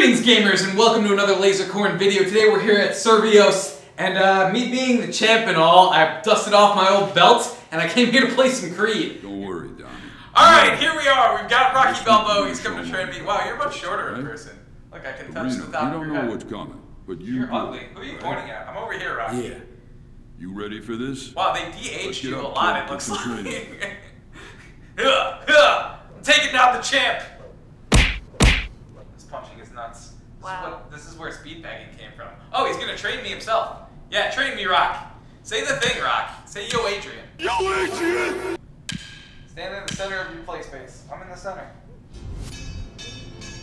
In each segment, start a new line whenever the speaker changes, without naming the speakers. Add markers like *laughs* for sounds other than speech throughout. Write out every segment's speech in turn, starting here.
Greetings gamers and welcome to another Lasercorn video. Today we're here at Servios and uh, me being the champ and all, I dusted off my old belt and I came here to play some Creed.
Don't worry, Donnie.
Alright, here we are. We've got Rocky Balboa. He's coming to train me. Wow, you're much shorter in person. Look, I can touch
Reno,
the
you
top of
don't
your
know
head.
what's coming, but you
You're ugly. Who are you pointing at? I'm over here, Rocky.
Yeah. You ready for this?
Wow, they
Let's
de-aged you a lot, it looks like.
training. *laughs*
Huh, huh. I'm taking down the champ. Wow. This is, what, this is where speed bagging came from. Oh, he's gonna train me himself. Yeah, train me, Rock. Say the thing, Rock. Say yo, Adrian.
Yo, Adrian!
Stand in the center of your play space. I'm in the center.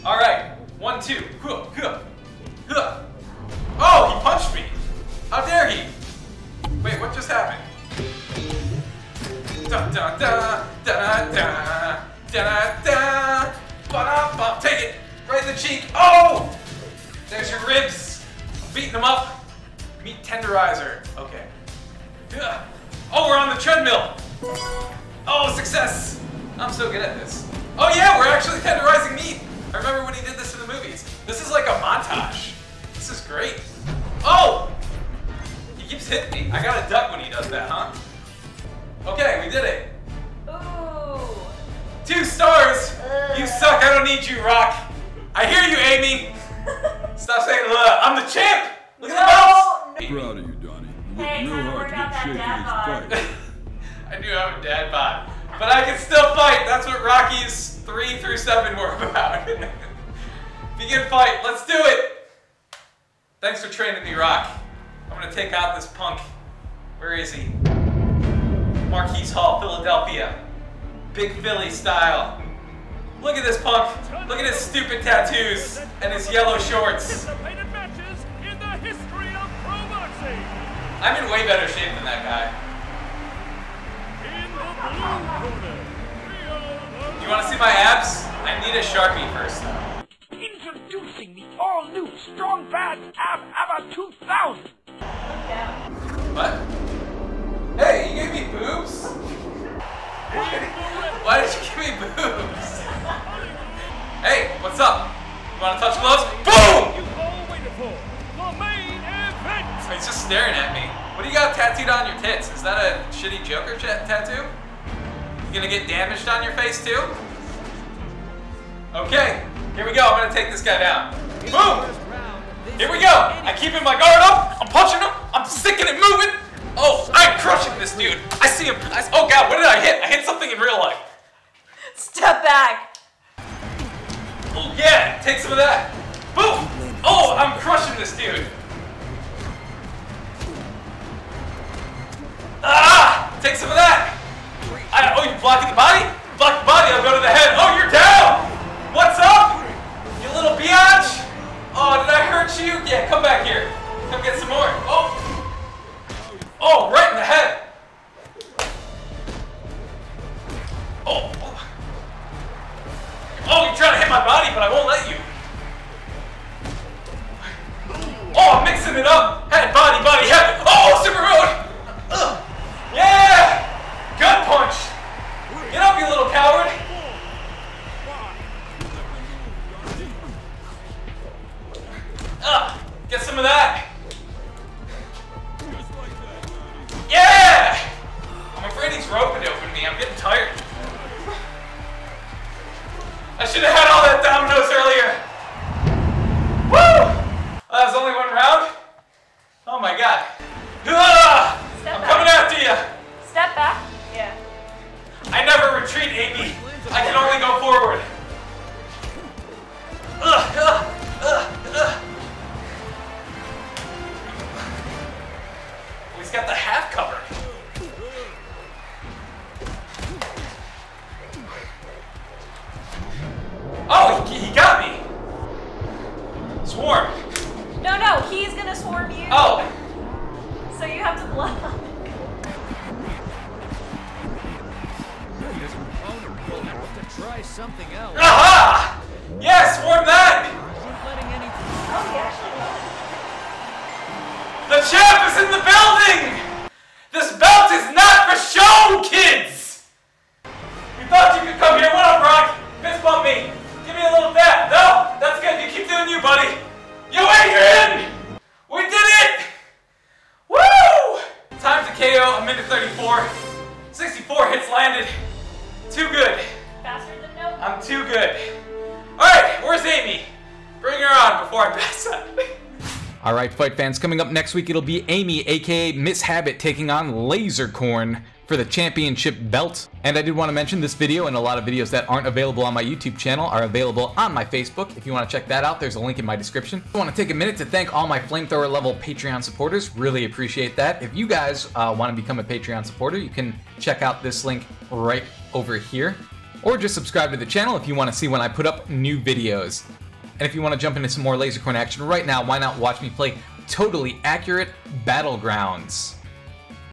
All right, one, two. Oh, he punched me. How dare he? Wait, what just happened? Da da da da da da da da. Ba da ba. Take it right in the cheek. Oh! There's your ribs. I'm beating them up. Meat tenderizer. Okay. Ugh. Oh, we're on the treadmill. Oh, success! I'm so good at this. Oh yeah, we're actually tenderizing meat. I remember when he did this in the movies. This is like a montage. This is great. Oh! He keeps hitting me. I gotta duck when he does that, huh? Okay, we did it.
Ooh.
Two stars! You suck, I don't need you, Rock. I hear you, Amy. *laughs* Stop saying ugh. I'm the champ! Look at the belts!
Proud of you, Donnie. You worked
Hey,
real
time to
hard to get
that
shape
dad
for this
bod.
fight. *laughs*
I do have a dad bod. But I can still fight. That's what Rockies 3 through 7 were *laughs* about. Begin fight. Let's do it. Thanks for training me, Rock. I'm going to take out this punk. Where is he? Marquise Hall, Philadelphia. Big Philly style. Look at this punk. Look at his stupid tattoos and his yellow shorts.
anticipated matches in the history of pro boxing.
I'm in way better shape than that guy.
In the blue corner, Rio
You want to see my abs? I need a Sharpie first, though.
Introducing the all-new Strong Bad Ab Abba 2000.
What? Hey, you gave me boobs? He's just staring at me. What do you got tattooed on your tits? Is that a shitty Joker tattoo? You gonna get damaged on your face too? Okay, here we go. I'm gonna take this guy down. Boom! Here we go. I keeping my guard up. I'm punching him. I'm sticking and moving. Oh, I'm crushing this dude. I see him. I, oh God, what did I hit? I hit something in real life.
Step back.
Oh yeah, take some of that. Boom. Oh, I'm crushing this dude. Take some of that. I, oh, you blocking the body? Block the body. I'll go to the head. Oh, you're down. What's up? You little biatch. Oh, did I hurt you? Yeah, come back here. Come get some more. Oh. Oh, right in the head. Oh. oh. Oh, you're trying to hit my body, coward. Ugh. Get some of that. Yeah. I'm afraid he's roping open me. I'm getting tired. I should have had
something else.
aha! Yes, swarm that.
Isn't letting any
Oh, he actually
The champ is in the building! This belt is not for show, kids! You thought you could come here. What up, Brock? Fist bump me. Give me a little dab. No, that's good. You keep doing you,
you, buddy. Yo, Adrian! We did it! Woo! Time to KO a minute 34. 64 hits landed. Too good.
Faster than no.
I'm too good. Alright, where's Amy? Bring her on before I pass out.
All right, fight fans, coming up next week, it'll be Amy, aka Miss Habit, taking on Lasercorn for the championship belt. And I did want to mention this video and a lot of videos that aren't available on my YouTube channel are available on my Facebook. If you want to check that out, there's a link in my description. I want to take a minute to thank all my flamethrower level Patreon supporters. Really appreciate that. If you guys uh, want to become a Patreon supporter, you can check out this link right over here. Or just subscribe to the channel if you want to see when I put up new videos. And if you want to jump into some more Lasercorn action right now, why not watch me play Totally Accurate Battlegrounds?